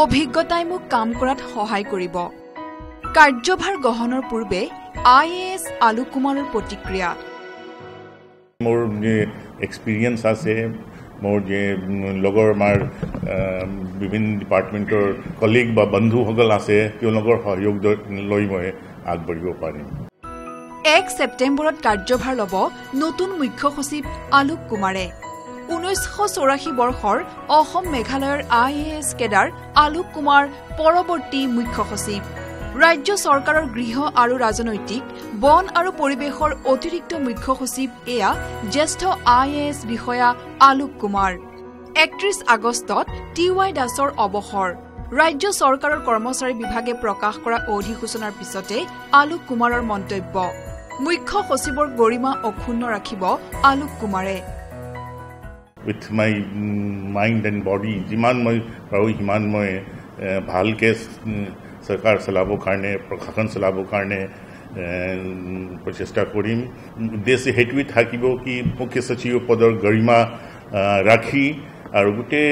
অভিজ্ঞতাই মোক কাম কৰাত সহায় কৰিব। কাৰ্যভাৰ গ্ৰহণৰ পূৰ্বে আই এ এছ আলোক কুমাৰৰ প্ৰতিক্ৰিয়া। মোৰ যে এক্সপিৰিয়েঞ্চ আছে মোৰ যে লগৰ আমাৰ বিভিন্ন ডিপাৰ্টমেণ্টৰ কলিগ বা বন্ধুসকল আছে তেওঁলোকৰ সহযোগ লৈ মই আগবাঢ়িব পাৰিম। এক ছেপ্টেম্বৰত কাৰ্যভাৰ ল'ব নতুন মুখ্য সচিব আলোক কুমাৰে। ঊনৈছশ চৌৰাশী বৰ্ষৰ অসম মেঘালয়ৰ I A S cadre Alok Kumar পৰৱৰ্তী মুখ্য সচিব। ৰাজ্য চৰকাৰৰ গৃহ আৰু ৰাজনৈতিক বন আৰু পৰিৱেশৰ অতিৰিক্ত মুখ্য সচিব এয়া জ্যেষ্ঠ আই এ এছ বিষয়া আলোক কুমাৰ। একত্ৰিশ আগষ্টত টি ৱাই দাসৰ অৱসৰ। ৰাজ্য চৰকাৰৰ কৰ্মচাৰী বিভাগে প্ৰকাশ কৰা অধিসূচনাৰ পিছতে আলোক কুমাৰৰ মন্তব্য। মুখ্য সচিবৰ গৰিমা অক্ষুণ্ণ ৰাখিব আলোক কুমাৰে। With my mind and body যিমান মই পাৰোঁ সিমান মই ভালকৈ চৰকাৰ চলাবৰ কাৰণে প্ৰশাসন চলাবৰ কাৰণে প্ৰচেষ্টা কৰিম উদ্দেশ্য সেইটোৱে থাকিব কি মুখ্য সচিব পদৰ গৰিমা ৰাখি আৰু গোটেই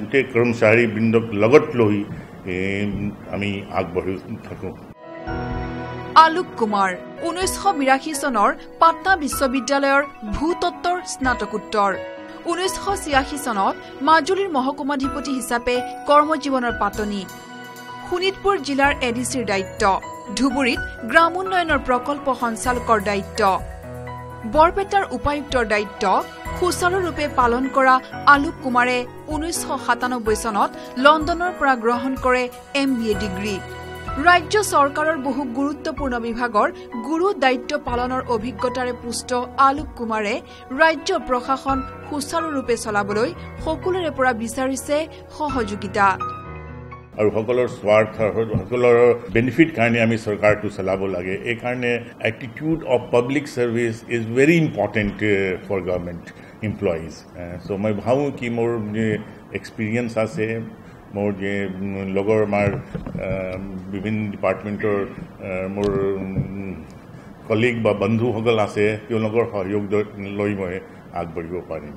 গোটেই কৰ্মচাৰীবৃন্দক লগত লৈ আমি আগবাঢ়ি থাকোঁ আলোক কুমাৰ ঊনৈছশ বিৰাশী চনৰ পাটনা বিশ্ববিদ্যালয়ৰ ভূতত্বৰ স্নাতকোত্তৰ। ঊনৈছশ ছিয়াশী চনত মাজুলীৰ মহকুমাধিপতি হিচাপে কৰ্মজীৱনৰ পাতনি। শোণিতপুৰ জিলাৰ এ ডি চিৰ দায়িত্ব। ধুবুৰীত গ্ৰাম উন্নয়নৰ প্ৰকল্প সঞ্চালকৰ দায়িত্ব। বৰপেটাৰ উপায়ুক্তৰ দায়িত্ব সুচাৰুৰূপে পালন কৰা আলোক কুমাৰে ঊনৈছশ সাতানব্বৈ চনত লণ্ডনৰ পৰা গ্ৰহণ কৰে এম বি এ ডিগ্ৰী। ৰাজ্য চৰকাৰৰ বহু গুৰুত্বপূৰ্ণ বিভাগৰ গুৰু দায়িত্ব পালনৰ অভিজ্ঞতাৰে পুষ্ট আলোক কুমাৰে ৰাজ্য প্ৰশাসন সুচাৰুৰূপে চলাবলৈ সকলোৰে পৰা বিচাৰিছে সহযোগিতা। আৰু সকলৰ স্বাৰ্থ সকলৰ বেনিফিট কাৰণে আমি চৰকাৰটো চলাব লাগে। এইকাৰণে attitude of public service is very important for government employees so' মই ভাবোঁ কি মোৰ যে এক্সপিৰিয়েঞ্চ আছে মোৰ যে লগৰ আমাৰ বিভিন্ন ডিপাৰ্টমেণ্টৰ মোৰ কলিগ বা বন্ধুসকল আছে তেওঁলোকৰ সহযোগ লৈ মই আগবাঢ়িব পাৰিম।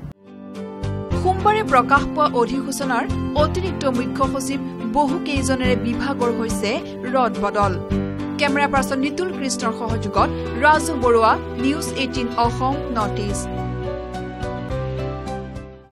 সোমবাৰে প্ৰকাশ পোৱা অধিসূচনাৰ অতিৰিক্ত মুখ্য সচিব বহু কেইজনেৰে বিভাগৰ হৈছে ৰদ বদল। কেমেৰা পাৰ্চন নিতুল কৃষ্ণৰ সহযোগত Raju Baruah news eighteen Assam north east.